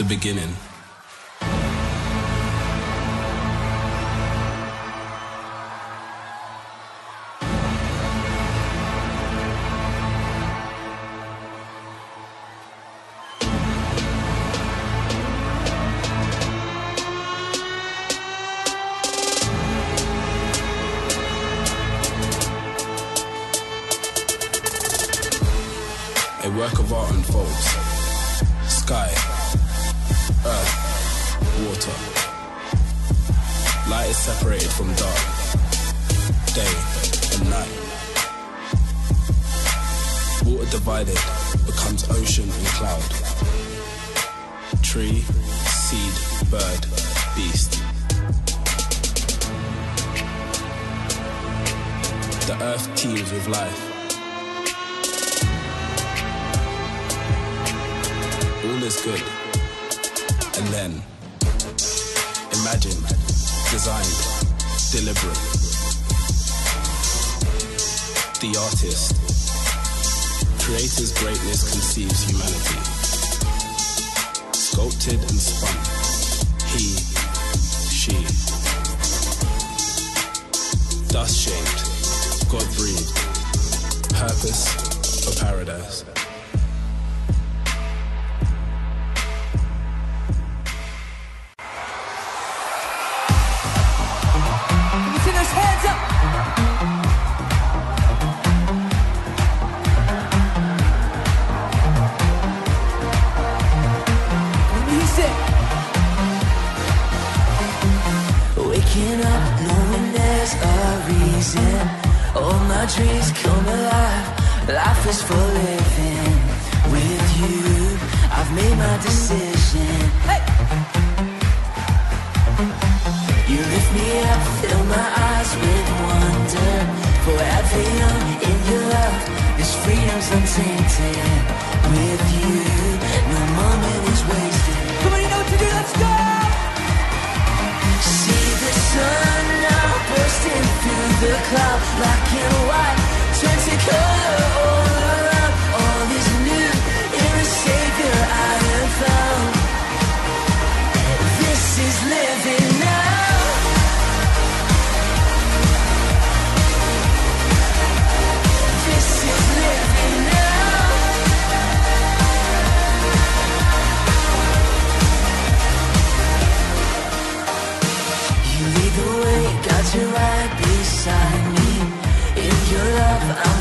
The beginning. Greatness conceives humanity. Sculpted and spun, he, she. Dust shaped, God breathed, purpose for paradise. For living. With you, I've made my decision. Hey! You lift me up, fill my eyes with wonder. Forever young in your love, this freedom's untainted. With you, no moment is wasted. You know what to do, let's go! See the sun now bursting through the cloud, black and white, turn to color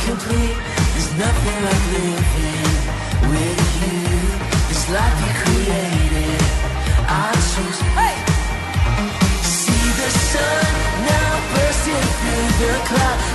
complete. There's nothing like living with you. This life you created, I choose. Hey! See the sun now bursting through the clouds.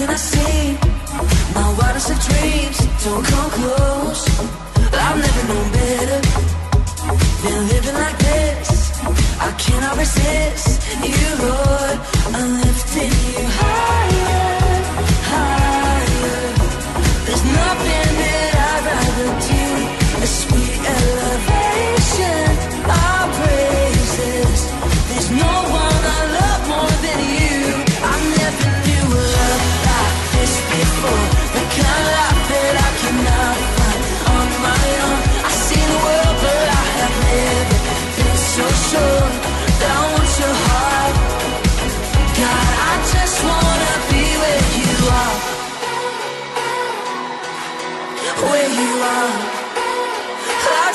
Than I see. My wildest of dreams don't come close. I've never known better than living like this. I cannot resist you, Lord. I'm lifting you.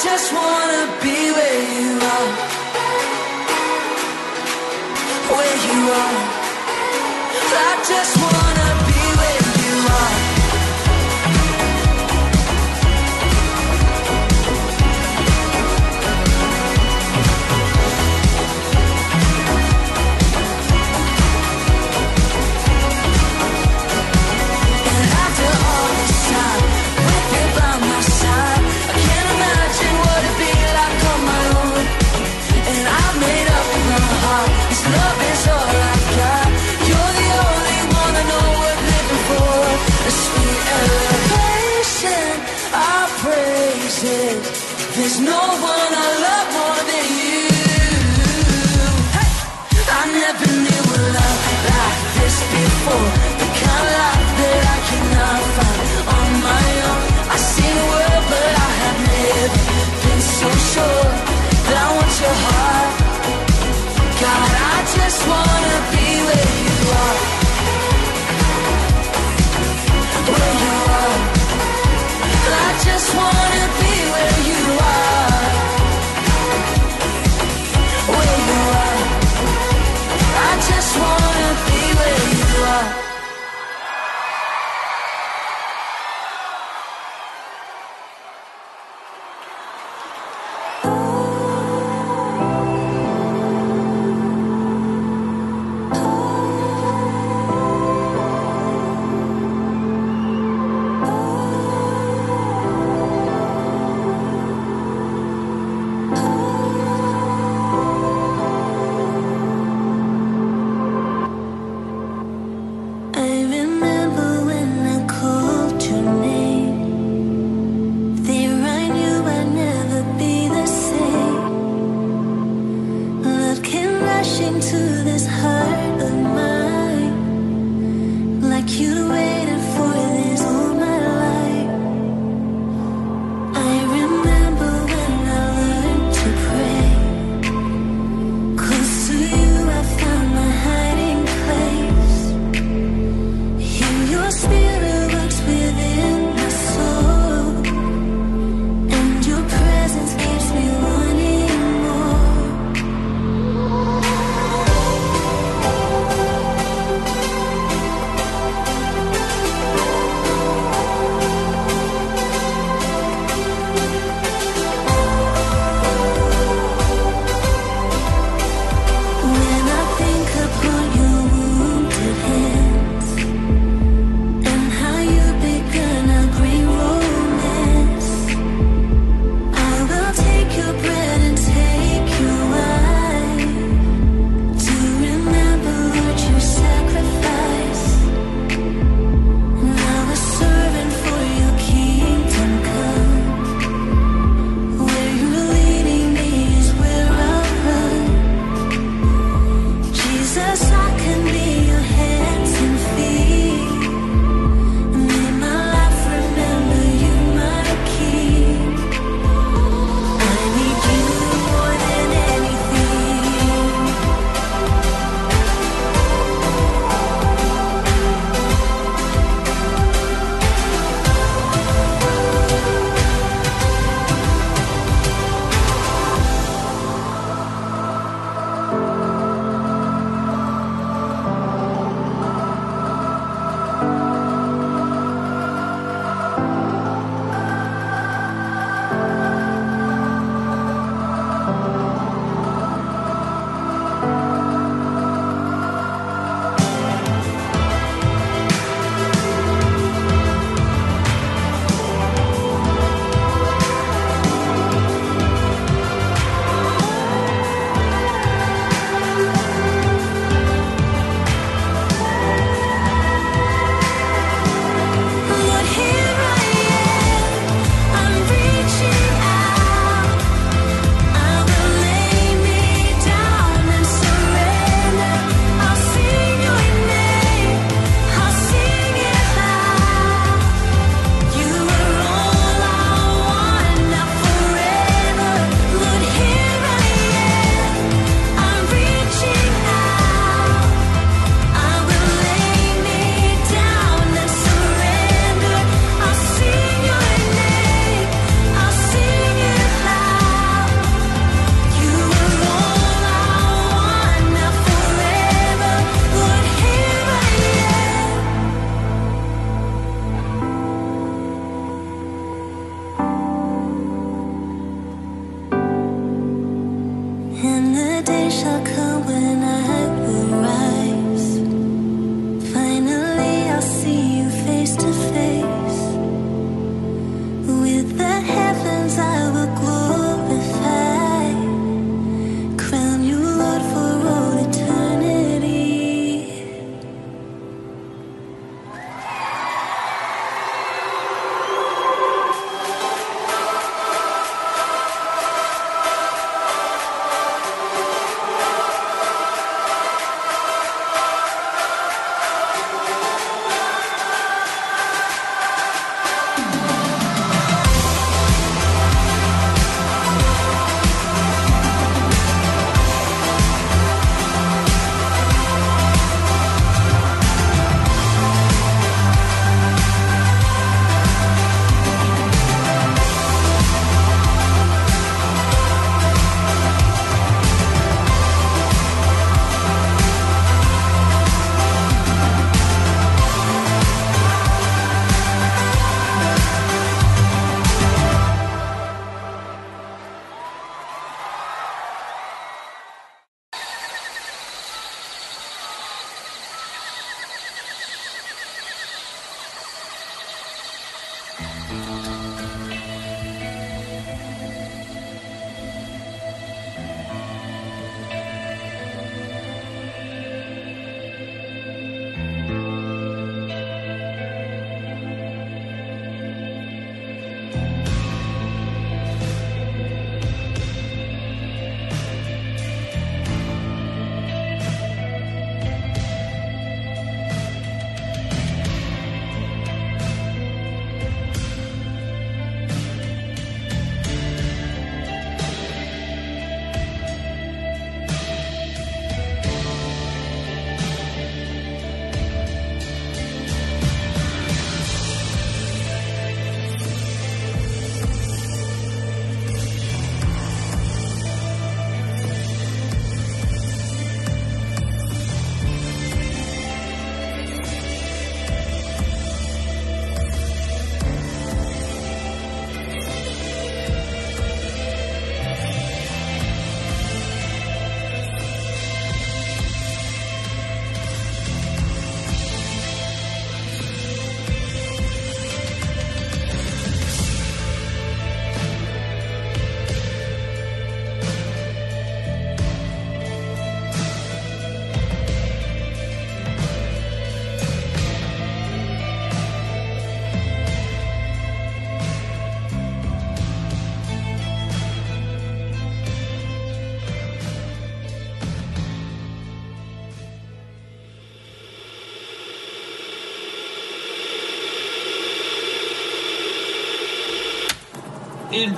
just wanna be where you are. Where you are. I just wanna.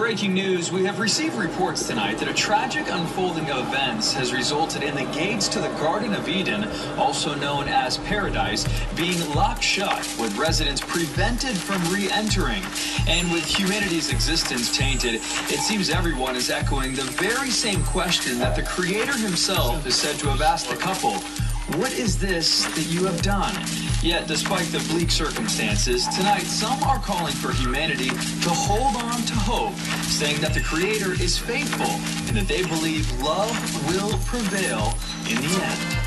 breaking news, we have received reports tonight that a tragic unfolding of events has resulted in the gates to the Garden of Eden, also known as Paradise, being locked shut, with residents prevented from re entering. And with humanity's existence tainted, it seems everyone is echoing the very same question that the Creator himself is said to have asked the couple. What is this that you have done? Yet, despite the bleak circumstances, tonight some are calling for humanity to hold on to hope saying that the Creator is faithful and that they believe love will prevail in the end.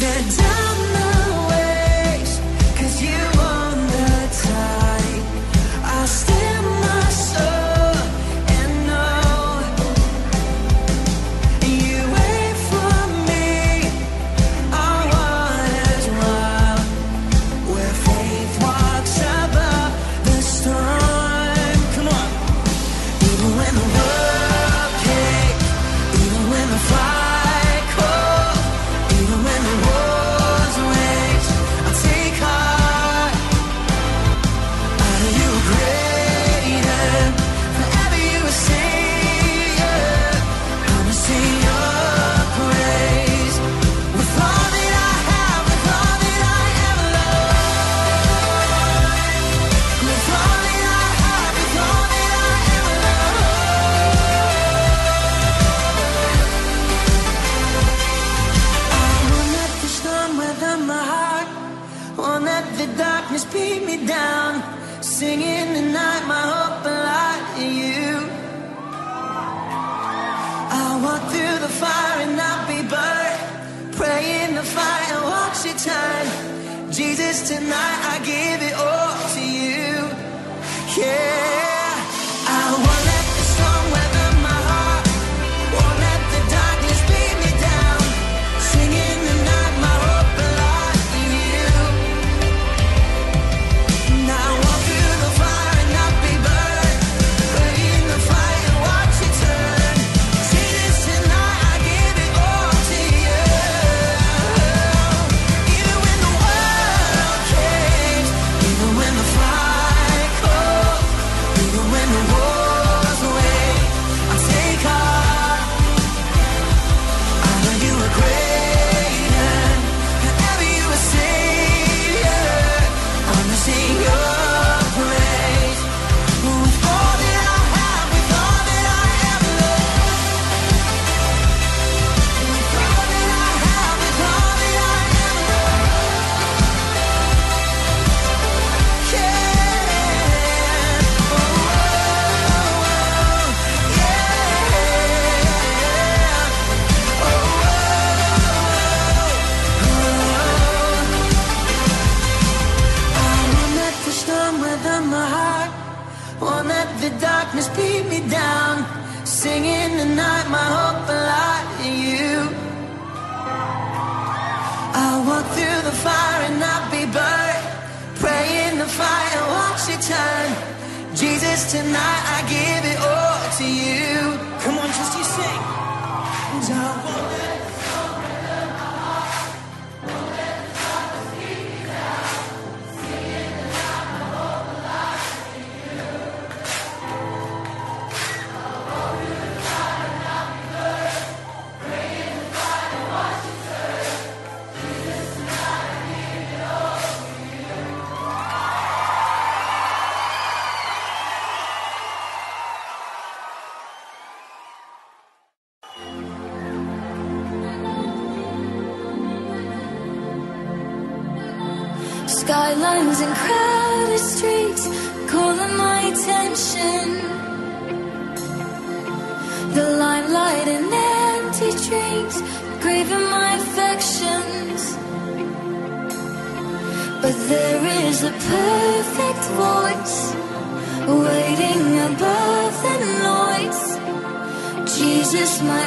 get down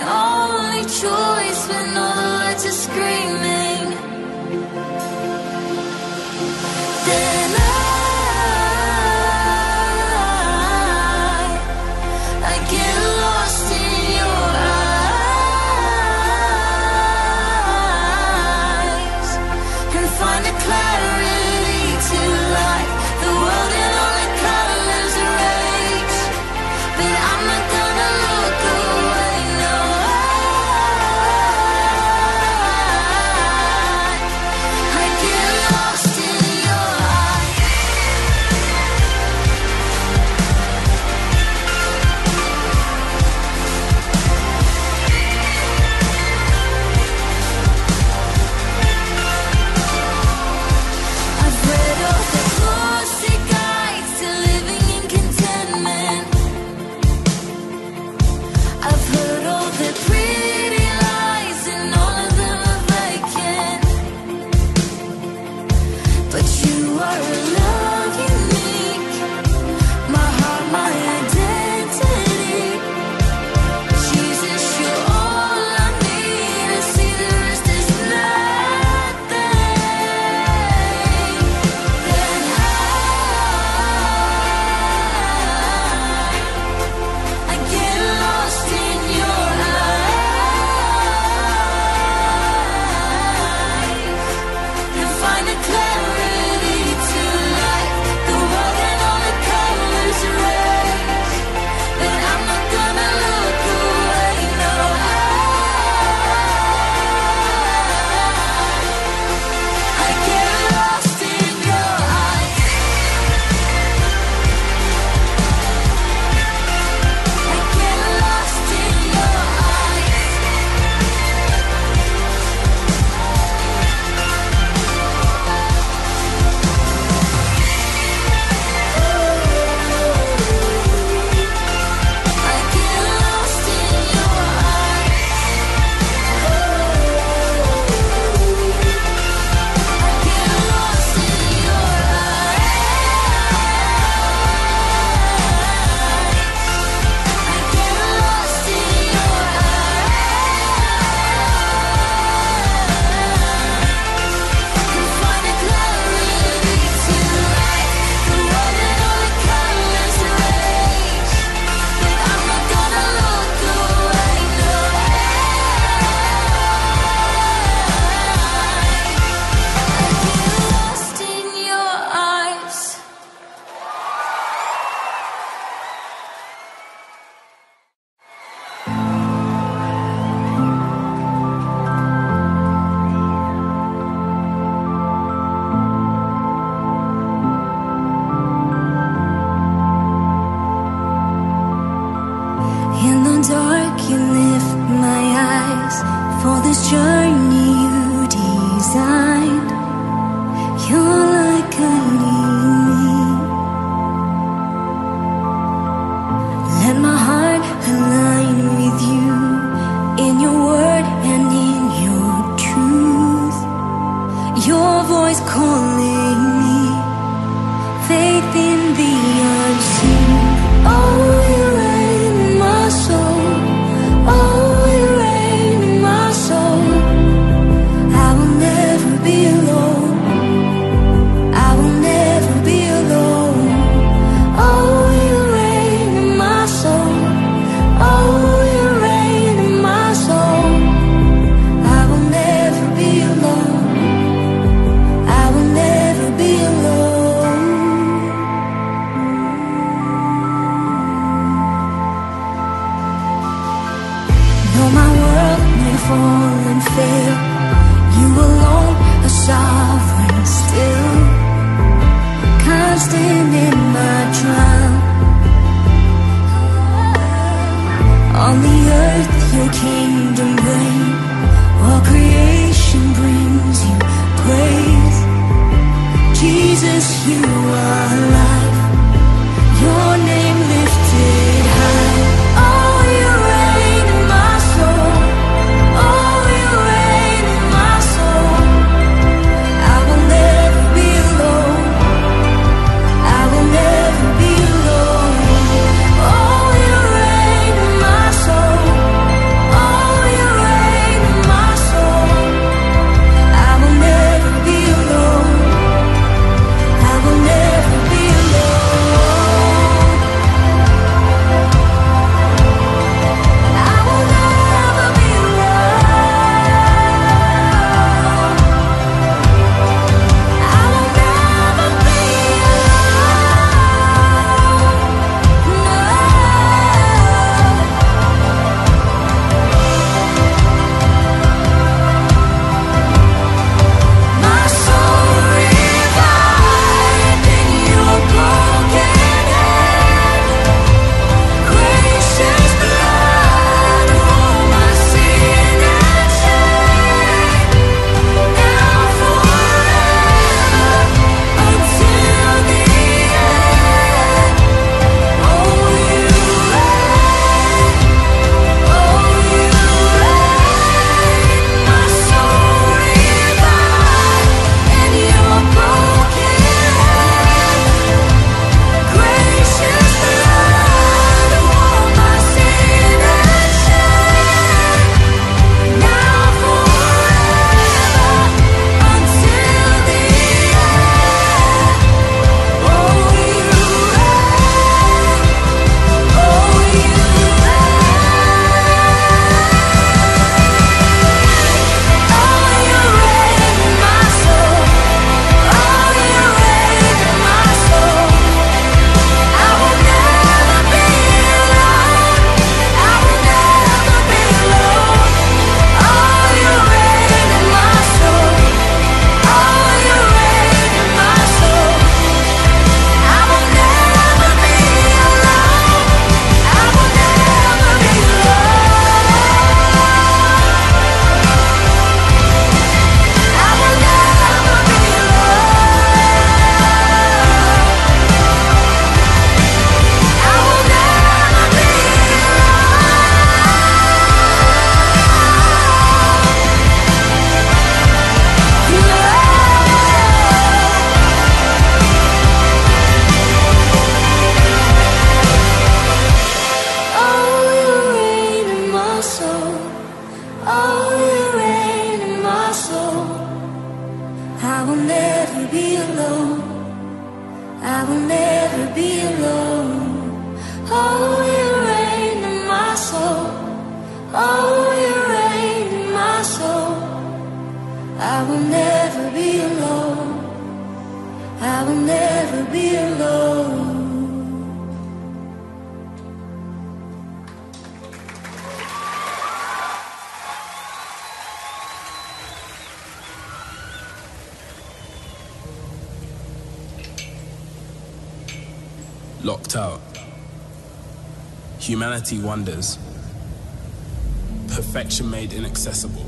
only choice when all the lights are screaming. Then Locked out. Humanity wonders. Perfection made inaccessible.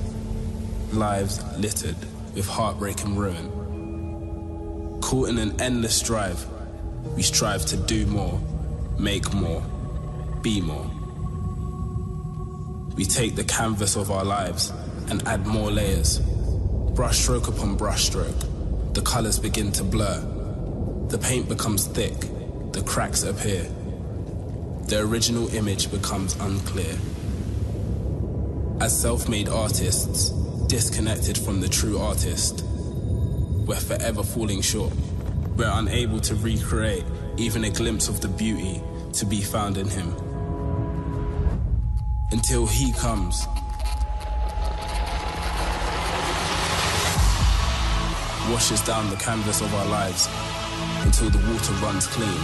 Lives littered with heartbreak and ruin. Caught in an endless drive, we strive to do more, make more, be more. We take the canvas of our lives and add more layers. Brushstroke upon brushstroke, the colors begin to blur. The paint becomes thick, the cracks appear. The original image becomes unclear. As self made artists, disconnected from the true artist, we're forever falling short. We're unable to recreate even a glimpse of the beauty to be found in him. Until he comes. Washes down the canvas of our lives until the water runs clean.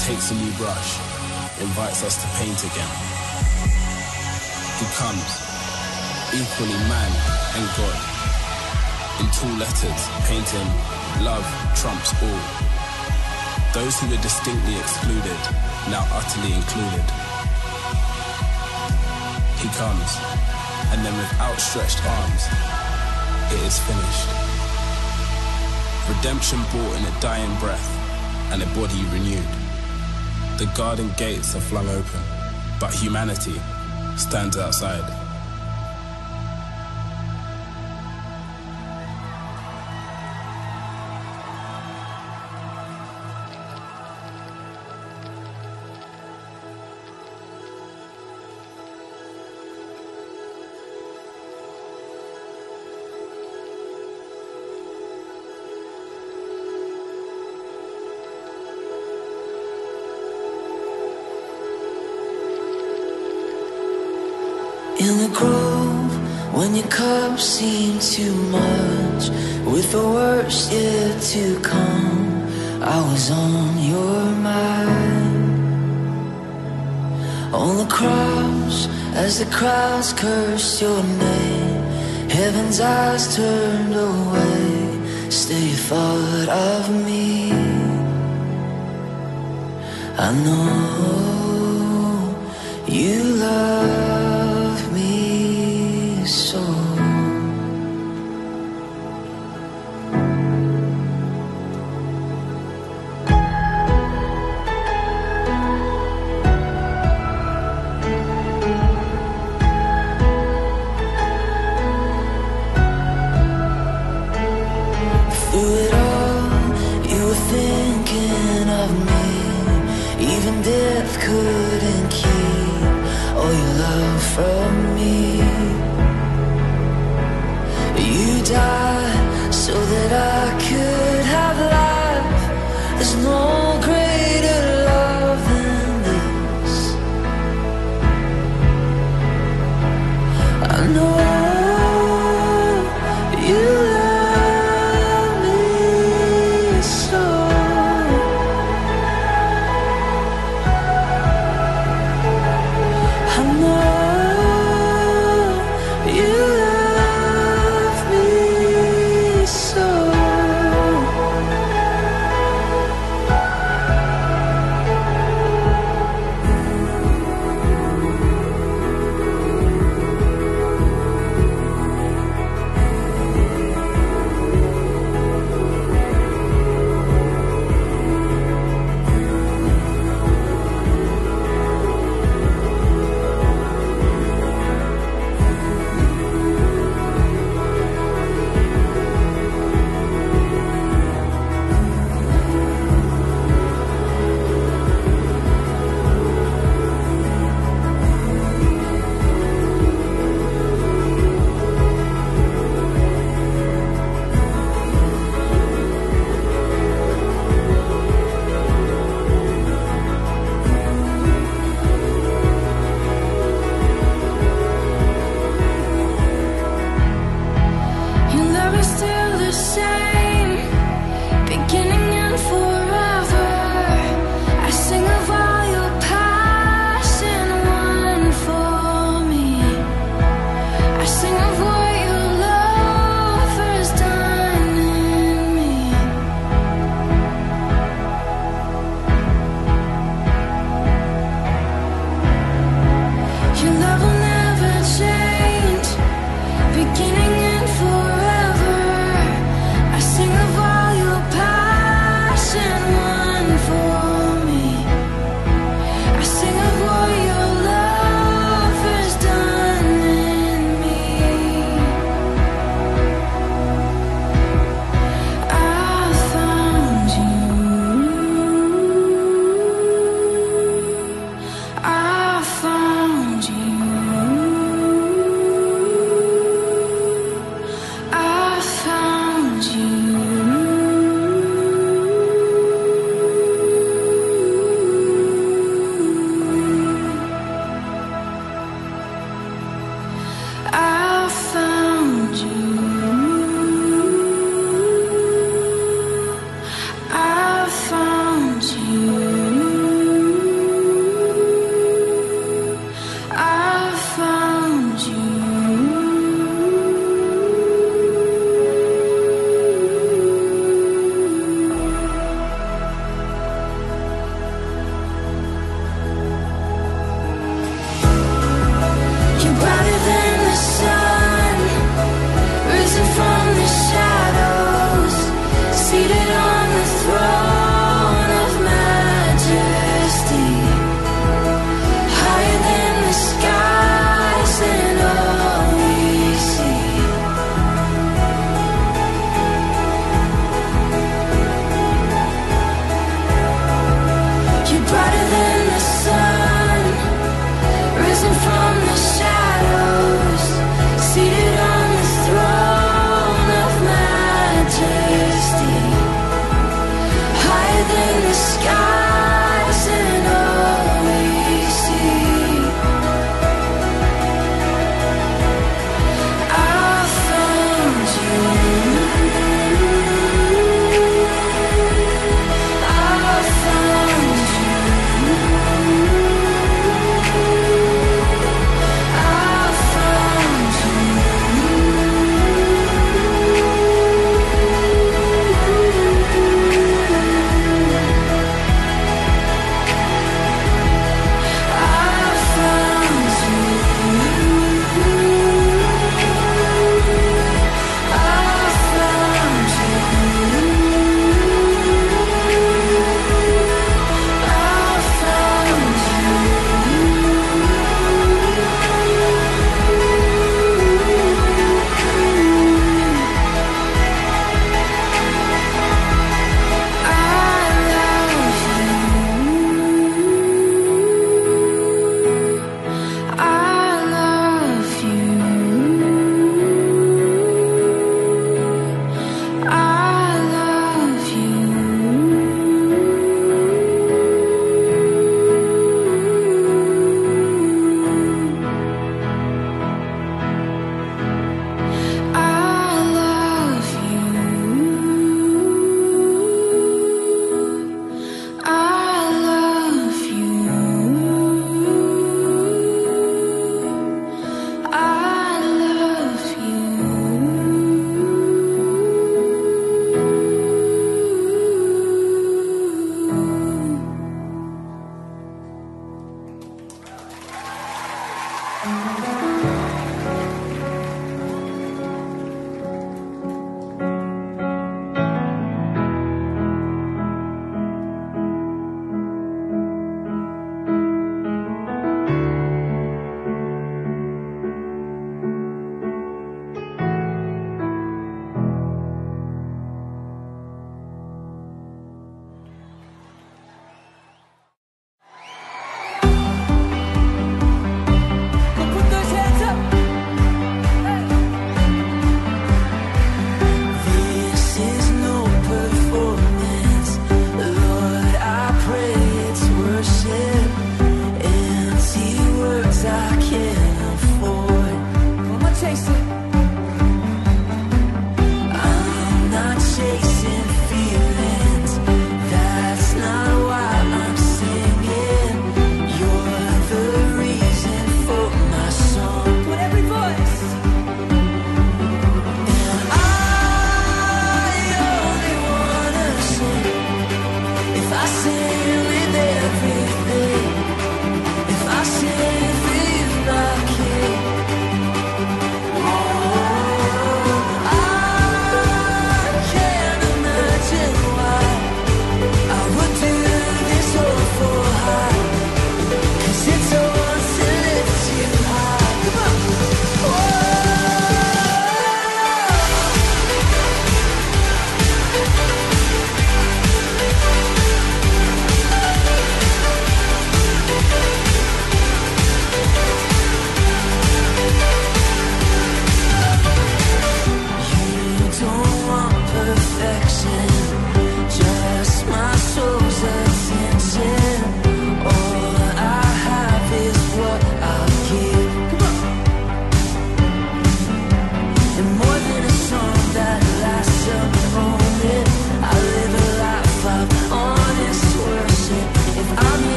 Takes a new brush, invites us to paint again. He comes, equally man and God. In two letters, painting love trumps all. Those who were distinctly excluded, now utterly included. He comes, and then with outstretched arms, it is finished. Redemption brought in a dying breath and a body renewed. The garden gates are flung open, but humanity stands outside. In the grove, when your cup seemed too much, with the worst yet to come, I was on your mind. On the cross, as the crowds cursed your name, heaven's eyes turned away. Still, you thought of me. I know you love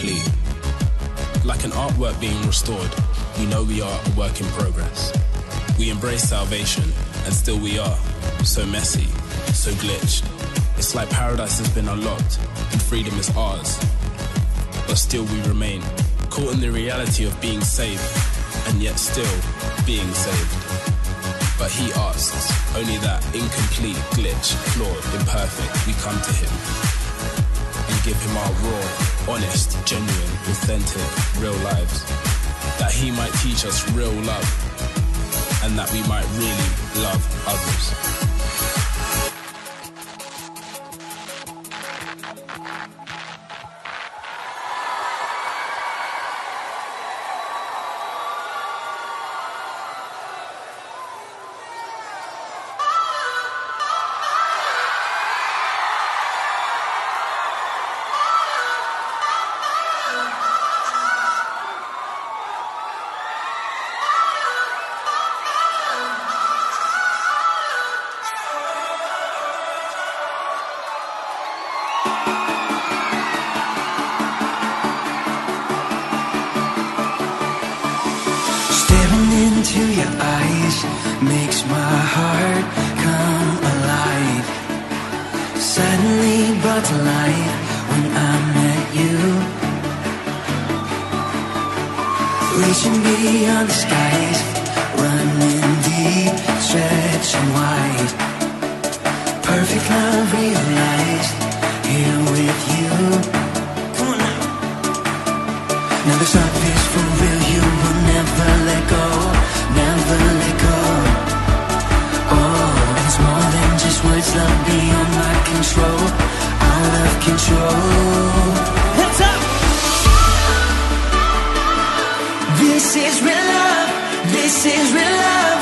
incomplete. Like an artwork being restored, we know we are a work in progress. We embrace salvation, and still we are. So messy, so glitched. It's like paradise has been unlocked, and freedom is ours. But still we remain, caught in the reality of being saved, and yet still being saved. But he asks, only that incomplete, glitch, flawed, imperfect, we come to him give him our raw, honest, genuine, authentic, real lives. That he might teach us real love and that we might really love others. Makes my heart come alive. Suddenly brought to life when I met you. Reaching beyond the skies, running deep, stretching wide. Perfect love realized here with you. Come on now. Now this love is for control, out of control. Hands up! This is real love, this is real love.